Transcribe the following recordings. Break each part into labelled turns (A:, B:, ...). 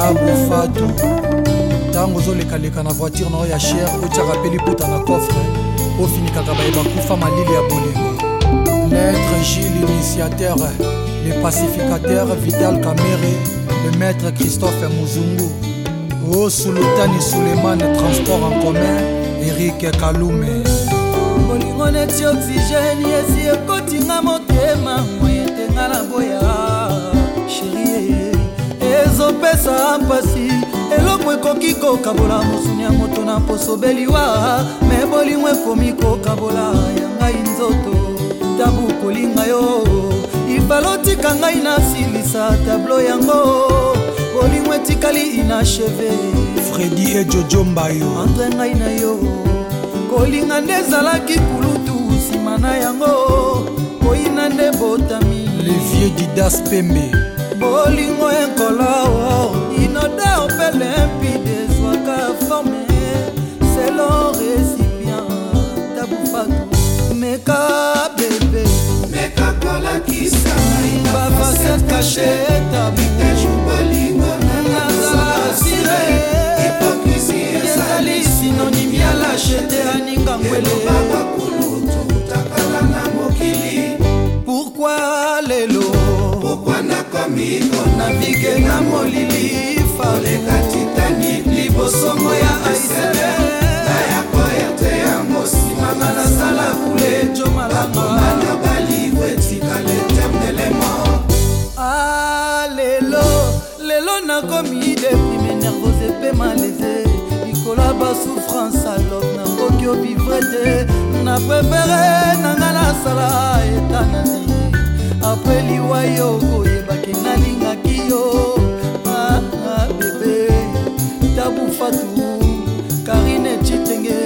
A: kabufatu ntango ozolekaleka na voiture na oyo ya sher otiaka mpe liputa na kofre ofinikaka bayeba kufa malili ya bolingo maître gile initiateur le pacificateur vital camere le maître christophe muzungu o sultani suleimane transport en commun erike kalume bolingo neti
B: oxygene yesi ekotinga motema moyetenga na boya sherie ezopesa mpasi eloko ekoki kokabola mosuni ya moto na posobeliwa me bolingo ekomi kokabola ya ngai nzoto tabu kolinga yo ifalotika ngai nasilisa tablo yango bolingo etikali inacheve fredi ejojo mbayo entre ngai na yo kolinga nde ezalaki kulutu nsima na yango koyina nde botami levie didas pembe bolingo ekolo ino bino navike na molili faleka titani libosongo ya aisere nayakoya te ya mosimanga nasala kule jomalabomana balivo etikala ah, eternelemant nakomi deprime nervose mpe malese likola basouffrance alor nakoki obivre te na prefere nanga nasala etanani apre liwa yo koye ngai nalingaki yo maa ah, ah, bebe tabufatu karine citenge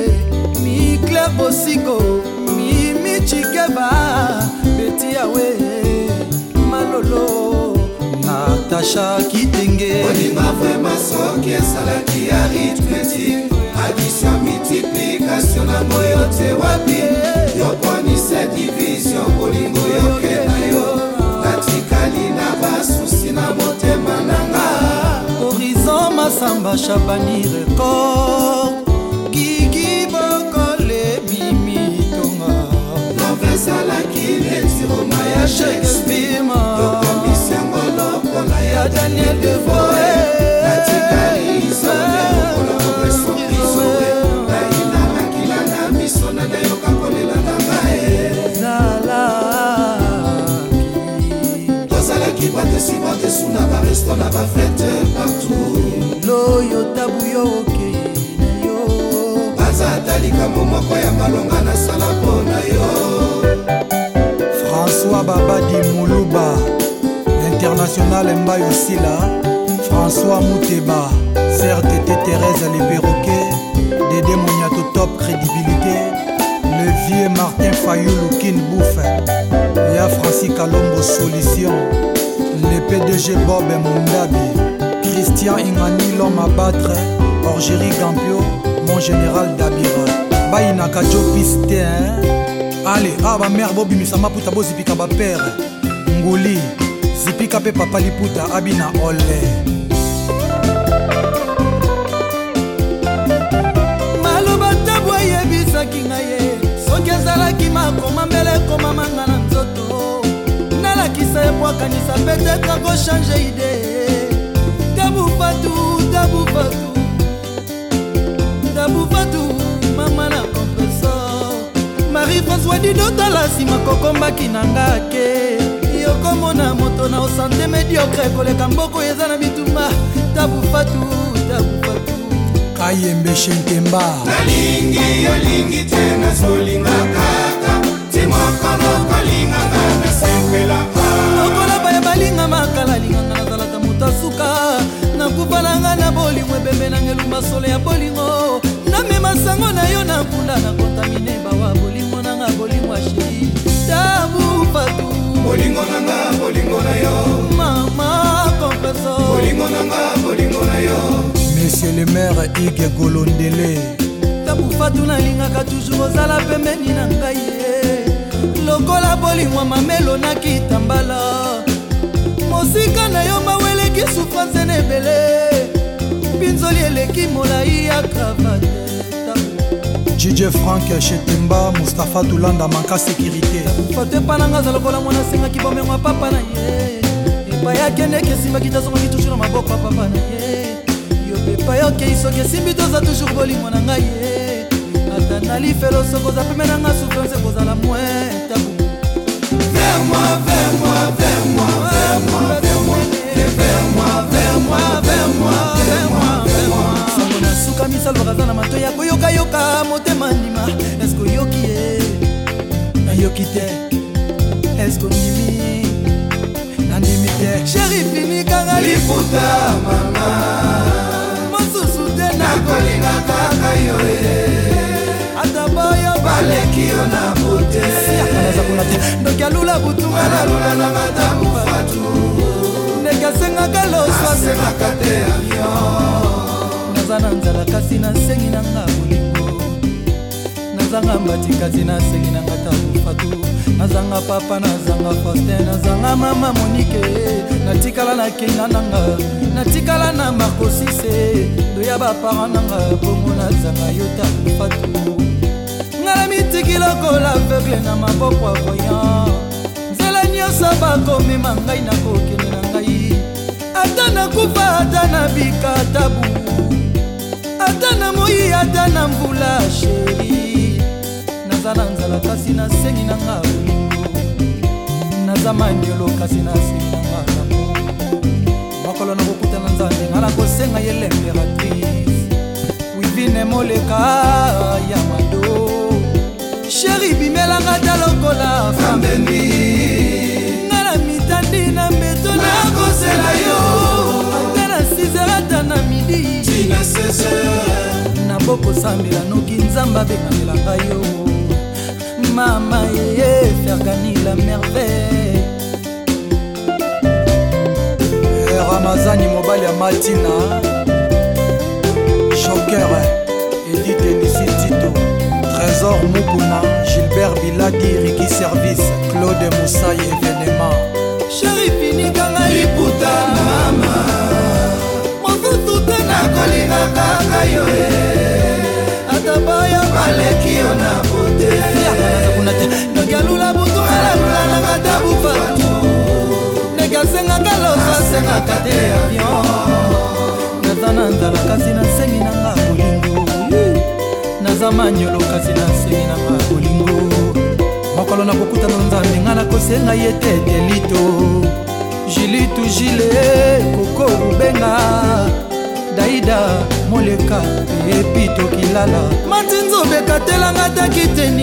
B: mikler bosingo mimi cikeba beti yawe malolo natasha kitenge olinga vraimen soki esalaki ya ritmetique addition multiplication na moyo te wapi eh. yoponise division bolingo yoke samba chabani record gigi bokole mimi tonga novesalaki lesiroma ya shakespeare tokomisiango lokola ya daniel devoe natikali isole lokola opesopisoe nainalakila na miso na nayoka kolela na bae tozalaki batesi batesuna baresto na bafete partout lelo yo tabu yo okei na
A: yo aza ata likambo moko ya malonga nasala mpo na yo françois babadi muluba l'international mbai osila françois muteba ser tete thérèse leperoke dede moniato top crédibilité le vieux martin fayulukin bouffe ya francis kalombo solution le pdg bob mundabi Christian Ingani l'homme à battre Orgérie Gampio mon général Dabira bayinaka jo piste ale awa ah, bamare bobimisama mputa bozipika bapere nguli zipika mpe papa liputa abi na ole
B: maloba tabu ayebisaki ngai ye soki ezalaki makoma mbele ekomamanga na nzoto nalakisa ebwakanisa pete kako change idee dabu fatu dabu fatu dabu fatu mama na kompeso marie françois didotala nsima kokombaki na nga ke yokomona moto na osante mediokre koleka mboko eza na bitumba dabu fatu dabu fatu kayembe shenkemba nalingi yolingi te nazolinga kaka timoko mokolinganga masolo ya bolingo namema sango na yo na mbula na kontamine bawa bolingo nanga bolingo ya shiri tabu patu bolingo nanga bolingo na yo mama kompeso bolingo
A: nanga bolingo na yo monsieur le maire ige golondele
B: tabu fatu nalingaka toujours ozala pembeni na ngai lokola bolingwa mamelo nakitambala mosika na yo maweleki sufranse na ebele mosoli eleki molai ya
A: kravate dj frank shetemba mustapha tulanda manka sécurité foto epa nanga aza lokola mwana asengaki bomengo ya papa na ye epai akendeki
B: esimbaki tazongaki toujours na maboko ya papa na ye yo epai okei soki esimbi toza toujours bolingo na ngai ye ata nalifelo soki oza peme nanga souffrance ekozala mwe tabu Vers moi, vers moi, vers moi, vers moi, vers moi. salvaka aza na mato ya koyokayoka motema ndima eske oyoki ye nayoki
A: te eske ondimi nandimi te sheri finikanga liputa mama mosusu te nakolinga
B: kaka yo ye ata boyo baleki yo na bote ndoki alula butualalula na madamu fatu ndeke asengaka losasengaka te kati nasengi nanga bolingo nazanga mbati kati nasengi nanga tabufatu nazanga papa nazanga faustin nazanga mama monike natikala na kenga nanga natikala na markosise doya bapara nanga bongo nazanga yo tabufatu ngala mitiki lokola aveugle na maboko ya voyan nzela nyonso bakomema ngai nakokende na ngai ata nakufa ata nabika tabu naza na mbula sheri naza na nzala kasi nasengi nanga bolingo naza maniolo kasi nasengi nanga lamo mokolo nakokuta na nzambe ngala kosenga ye limperatrice wivine moleka ya mado sheri bimelanga ta lokola fambeni nga na mitandi na mbeto nakosela yo ata na sizerata na midi tinasese yango kosambela noki nzambe abenganela ngai yo mama ye
A: fergani la merveille eh, ramazani mobali ya maltina shoker elitenisi tito trésor mukuma gilbert biladi riki service claude mosai événement sherifinikanga liputa mama mosusu te nakolingaka yo e
B: aleki yo na bote noki alula butu alalulanaka ta bufatu ndeke asengaka loso asengaka te avion naza na nzala kasi nasengi nanga bolingo naza manyolo kasi nasengi nanga bolingo mokolo nakokutana nzambe ngai nakosenga ye te delito jilitu jile koko rubenga daida moleka
A: eyepitokilala
B: matinzobe katelanga takite